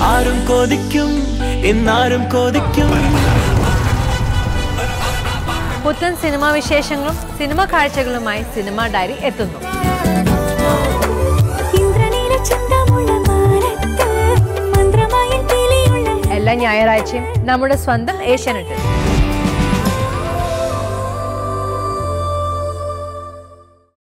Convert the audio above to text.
ആരും കൊതിക്കും എന്നാരും കൊതിക്കും. പുത്തൻ സിനിമാ വിശേഷങ്ങളും സിനിമ കാഴ്ചകളുമായി സിനിമ ഡയറി എത്തുന്നു. എല്ലാ ഞായറാഴ്ചയും നമ്മുടെ സ്വന്തം ഏഷ്യാനെറ്റിൽ